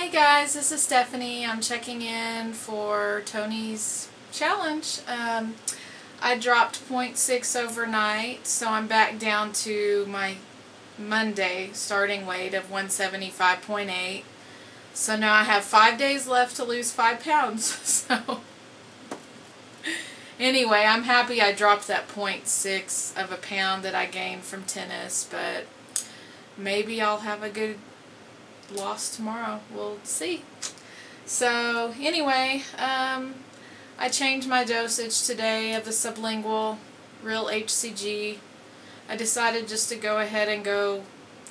Hey guys, this is Stephanie. I'm checking in for Tony's challenge. Um, I dropped 0.6 overnight, so I'm back down to my Monday starting weight of 175.8. So now I have five days left to lose five pounds. So anyway, I'm happy I dropped that 0.6 of a pound that I gained from tennis, but maybe I'll have a good loss tomorrow. We'll see. So anyway, um, I changed my dosage today of the sublingual real HCG. I decided just to go ahead and go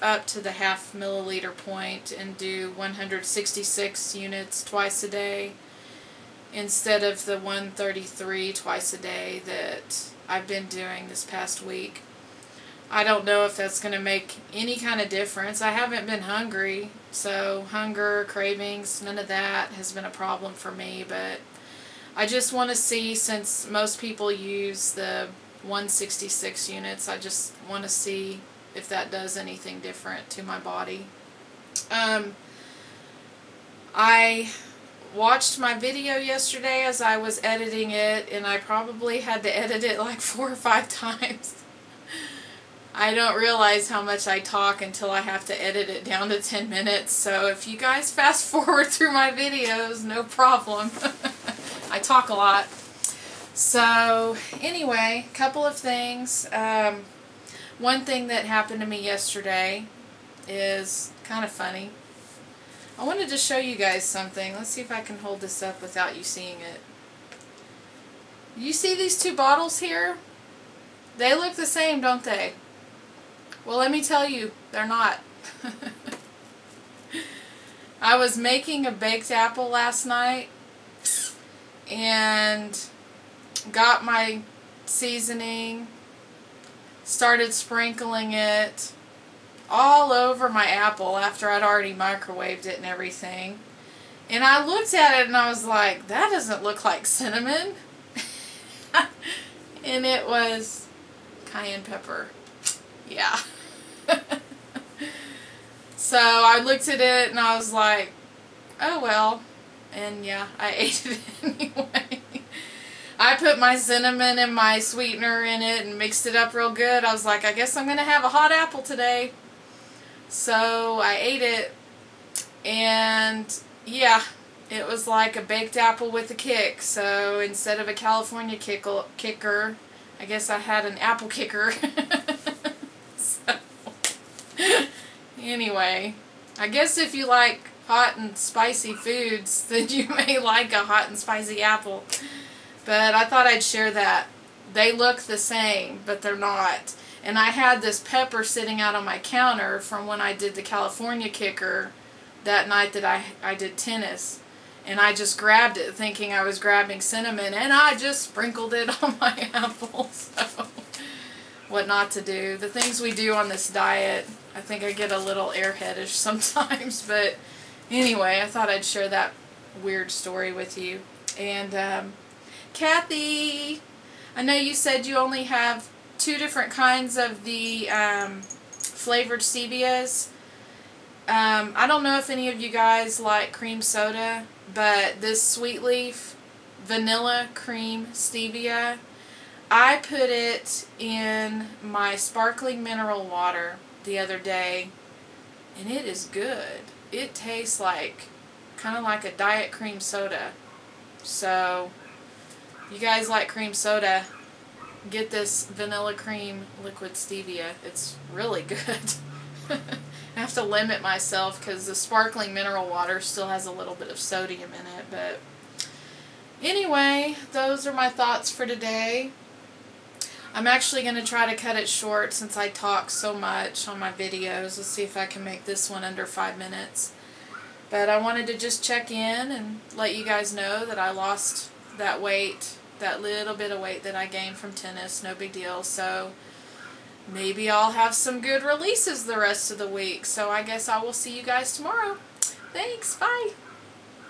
up to the half milliliter point and do 166 units twice a day instead of the 133 twice a day that I've been doing this past week. I don't know if that's going to make any kind of difference. I haven't been hungry, so hunger, cravings, none of that has been a problem for me, but I just want to see, since most people use the 166 units, I just want to see if that does anything different to my body. Um, I watched my video yesterday as I was editing it, and I probably had to edit it like four or five times. I don't realize how much I talk until I have to edit it down to 10 minutes. So if you guys fast forward through my videos, no problem. I talk a lot. So anyway, a couple of things. Um, one thing that happened to me yesterday is kind of funny. I wanted to show you guys something. Let's see if I can hold this up without you seeing it. You see these two bottles here? They look the same, don't they? Well, let me tell you, they're not. I was making a baked apple last night and got my seasoning, started sprinkling it all over my apple after I'd already microwaved it and everything. And I looked at it and I was like, that doesn't look like cinnamon. and it was cayenne pepper. Yeah. so I looked at it and I was like, oh well. And yeah, I ate it anyway. I put my cinnamon and my sweetener in it and mixed it up real good. I was like, I guess I'm going to have a hot apple today. So I ate it and yeah, it was like a baked apple with a kick. So instead of a California kickle, kicker, I guess I had an apple kicker. Anyway, I guess if you like hot and spicy foods, then you may like a hot and spicy apple. But I thought I'd share that. They look the same, but they're not. And I had this pepper sitting out on my counter from when I did the California kicker that night that I, I did tennis. And I just grabbed it thinking I was grabbing cinnamon and I just sprinkled it on my apple. So what not to do. The things we do on this diet, I think I get a little airheadish sometimes, but anyway, I thought I'd share that weird story with you. And um, Kathy, I know you said you only have two different kinds of the um, flavored stevias. Um, I don't know if any of you guys like cream soda, but this Sweet Leaf Vanilla Cream Stevia I put it in my sparkling mineral water the other day, and it is good. It tastes like, kind of like a diet cream soda. So, you guys like cream soda, get this vanilla cream liquid stevia. It's really good. I have to limit myself because the sparkling mineral water still has a little bit of sodium in it. But anyway, those are my thoughts for today. I'm actually going to try to cut it short since I talk so much on my videos. Let's see if I can make this one under five minutes. But I wanted to just check in and let you guys know that I lost that weight, that little bit of weight that I gained from tennis. No big deal. So maybe I'll have some good releases the rest of the week. So I guess I will see you guys tomorrow. Thanks. Bye.